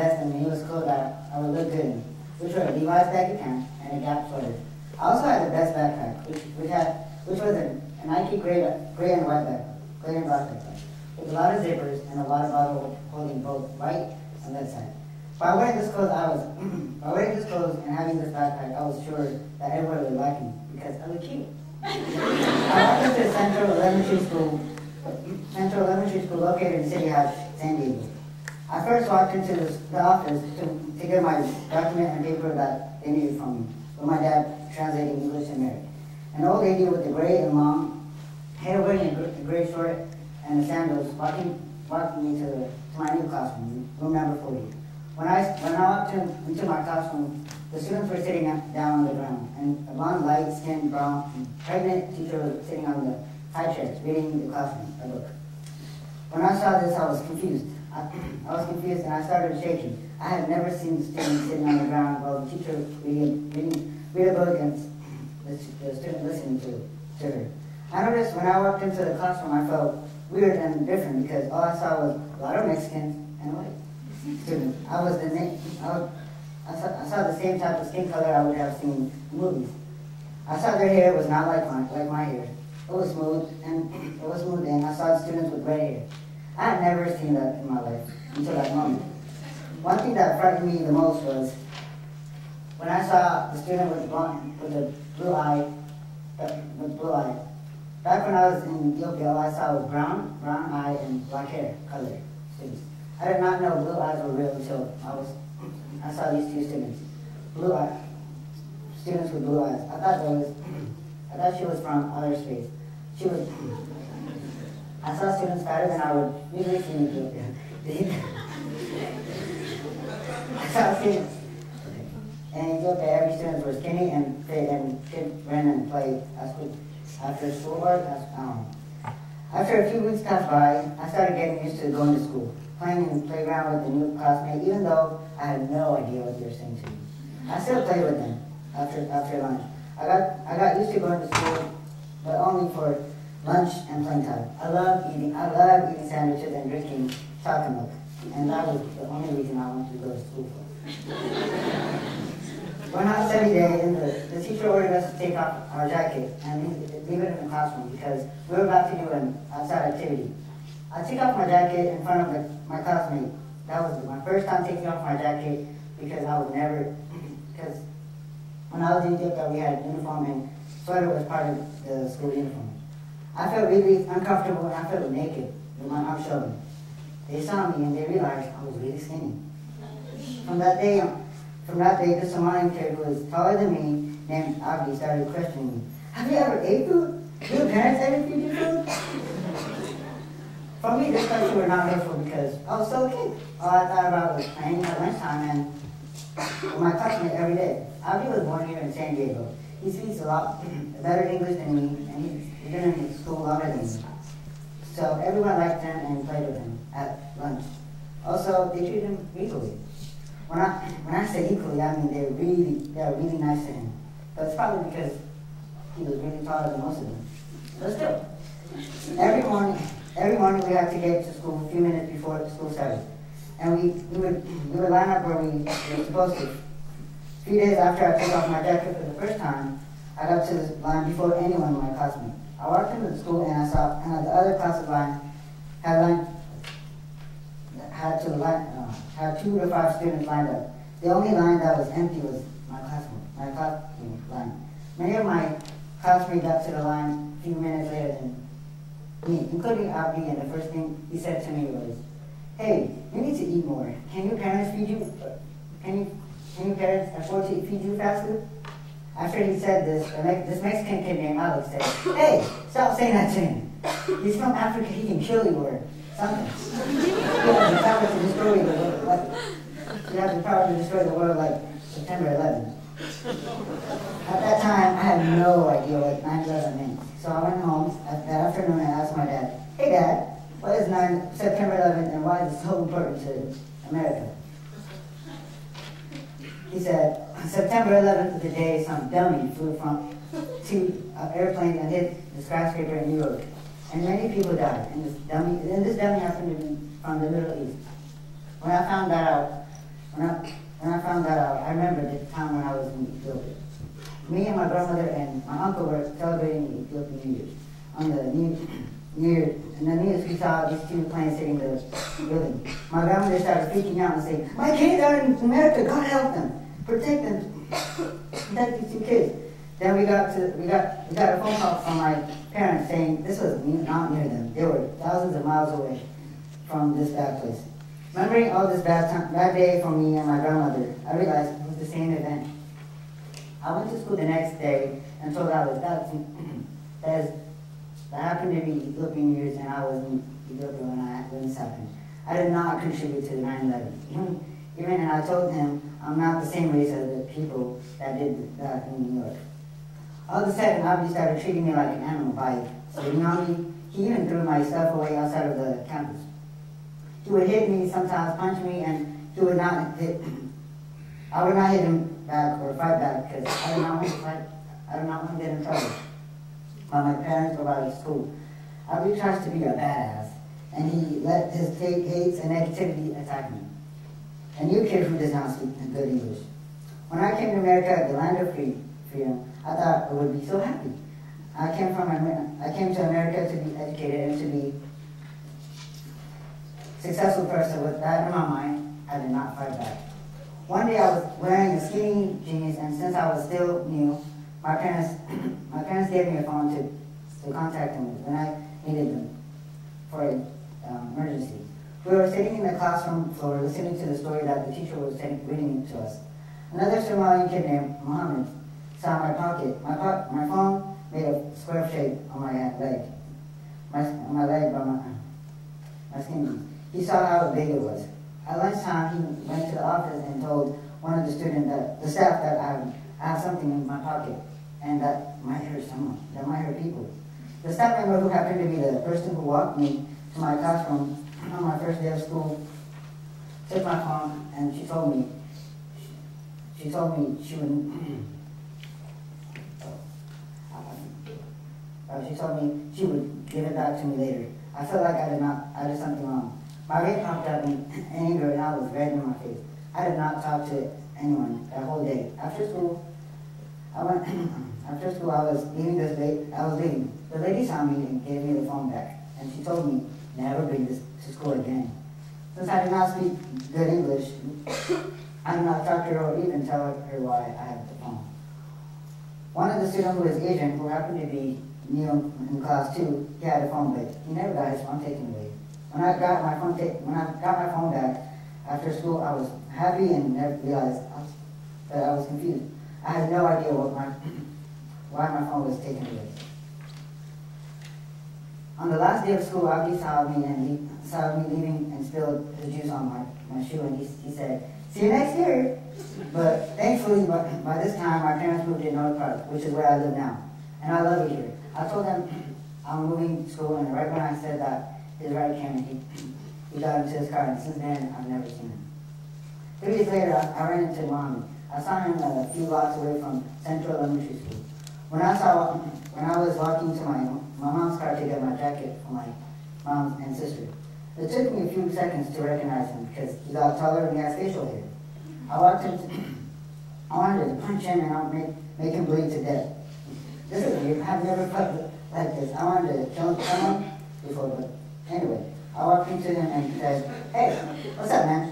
best in any school that I would look good in, which were a Levi's baggy pants and a Gap sweater. I also had the best backpack, which, which, had, which was a, a Nike gray, gray and white backpack, gray and black backpack, with a lot of zippers and a water bottle holding both right and left side. By wearing this clothes, I was, by wearing this clothes and having this backpack, I was sure that everyone would like me because I look cute. I went to Central Elementary School, Central Elementary School located in City Heights, San Diego. I first walked into the, the office to, to get my document and paper that they needed from me, with my dad translating English and Amharic. An old lady with the gray and long hair wearing a, gray short and sandals walking, walking me to, to my new classroom, room number 40. When I, when I walked in, into my classroom, the students were sitting down on the ground, and a blonde, light-skinned, brown, pregnant teacher was sitting on the high chairs, reading the classroom a book. When I saw this, I was confused. I, was confused and I started shaking. I had never seen students sitting on the ground while the teacher reading, reading read a book and the, the student listening to, to her. I noticed when I walked into the classroom, I felt weird and different because all I saw was a lot of Mexicans and white students. I was the I, was, I, saw, I saw the same type of skin color I would have seen in movies. I saw their hair was not like my, like my hair. It was smooth and it was smooth and I saw students with gray hair. I had never seen that in my life until that moment. One thing that frightened me the most was when I saw the student with blonde, with the blue eye, with blue eye. Back when I was in Ethiopia, all I saw was brown, brown eye, and black hair color students. I did not know blue eyes were real until I was, I saw these two students. Blue eye, students with blue eyes. I thought that was, I thought she was from outer space. She was, I saw students fatter than I would usually Ethiopia. I saw students in Ethiopia, every student was skinny and fit and could run and play after schoolwork. Um, after a few weeks passed by, I started getting used to going to school, playing in the playground with the new classmates, even though I had no idea what they were saying to me. I still played with them after after lunch. I got I got used to going to school, but only for lunch and playtime. I love eating. I love eating sandwiches and drinking chocolate milk, and that was the only reason I wanted to go to school for. We're not study day, the, the teacher ordered us to take off our jacket and leave it in the classroom because we were about to do an outside activity. I took off my jacket in front of the, my classmate. That was my first time taking off my jacket because I was never, because when I was in Ethiopia, we had a uniform and sweater was part of the school uniform. I felt really uncomfortable and I felt naked with my arms showing. They saw me and they realized I was really skinny. From that day, from that day, this Somalian kid who was taller than me, named Abdi, started questioning me. Have you ever ate food? Do your parents ever feed you food? For me, this question was not hurtful because I was still a kid. All I thought about was playing at lunchtime and with my classmates every day. Abdi was born here in San Diego. He speaks a lot better English than me, and he's been in school longer than me. So everyone liked him and played with him at lunch. Also, they treated him equally. When I when I say equally, I mean they're really they're really nice to him. But it's probably because he was really taller than most of them. But still, every morning every morning we had to get to school a few minutes before school started, and we we would we would line up where we were supposed to. Few days after I took off my jacket for the first time, I got to the line before anyone in my classmates. I walked into the school and I saw and the other classes line had line had to line uh, had two to five students lined up. The only line that was empty was my classroom, my classroom line. Many of my classmates got to the line a few minutes later than me, including Abdi, and the first thing he said to me was, hey, you need to eat more. Can your parents feed you? Can you can your parents afford to feed you faster? After he said this, this Mexican kid named Alex said, hey, stop saying that to him. He's from Africa, he can kill you or something. He has the power to destroy the world. Like, has the power to destroy the world like September 11th. At that time, I had no idea what 9-11 meant. So I went home that afternoon and asked my dad, hey dad, what is 9, September 11th and why is it so important to America? He said, September 11th is the day some dummy flew from to an airplane and hit the skyscraper in New York. And many people died. And this dummy, and this dummy happened to be from the Middle East. When I found that out, When I, when I found that out, I remember the time when I was in Ethiopia. Me and my grandmother and my uncle were celebrating the Ethiopian New Year. On the New, New Year, in the news we saw these two planes hitting the building. My grandmother started freaking out and saying, my kids are in America, God help them, protect them, protect these two kids. Then we got to we got we got a phone call from my parents saying this was not near them. They were thousands of miles away from this bad place. Remembering all this bad time, bad day for me and my grandmother, I realized it was the same event. I went to school the next day and told I was that that happened to be Ethiopian years and I was in Ethiopia when, I, when this happened. I did not contribute to the 9-11. Even, even and I told him I'm not the same race as the people that did that in New York. All of a sudden, Abdi started treating me like an animal by spitting on me. He even threw my stuff away outside of the campus. He would hit me, sometimes punch me, and he would not hit. I would not hit him back or fight back because I did not want to fight. I did not want to get in trouble by my parents or by school. Abdi tries to be a badass, and he let his hate, hates and negativity attack me. A new kid who does not speak good English. When I came to America, the land of free, freedom, I thought I would be so happy. I came from I came to America to be educated and to be successful person with that in my mind. I did not fight back. One day I was wearing a skinny jeans, and since I was still new, my parents my parents gave me a phone to to contact them when I needed them for an um, emergency. We were sitting in the classroom floor listening to the story that the teacher was reading to us. Another Somalian kid named Mohammed saw my pocket. My, po my phone made a square shape on my leg. My, my leg by my, my skin. He saw how big it was. At lunchtime, he went to the office and told one of the students that, the staff that I I have something in my pocket and that might hurt someone, that might hurt people. The staff member who happened to be the person who walked me to my classroom on my first day of school took my phone and she told me, she, she told me she would Uh, she told me she would give it back to me later. I felt like I did not, I did something wrong. My rate popped up in anger and I was red in my face. I did not talk to anyone that whole day. After school, I went, after school I was leaving this late, I was leaving. The lady saw me and gave me the phone back. And she told me, never bring this to school again. Since I did not speak good English, I did not talk to her or even tell her why I had the phone. One of the students who was Asian, who happened to be Neil in class two, he had a phone, but he never got his phone taken away. When I got my phone when I got my phone back after school, I was happy and never realized I was, that I was confused. I had no idea what my why my phone was taken away. On the last day of school, Abdi saw me and he saw me leaving and spilled his juice on my, my shoe and he, he said, see you next year. But thankfully, by, by this time, my parents moved to North Park, which is where I live now. And I love it here. I told them I'm moving to school, and right when I said that, his right came and he, he got into his car, and since then, I've never seen him. Three days later, I, I ran into Mommy. I saw him a few blocks away from Central Elementary School. When I saw, when I was walking to my, my mom's car to get my jacket for my mom and sister, it took me a few seconds to recognize him because he got taller and he has facial hair. I walked into, I wanted to punch him and I'll make, make him bleed to death. This is weird. I've never felt like this. I wanted to kill someone before, but anyway, I walked into him and he said, hey, what's up, man?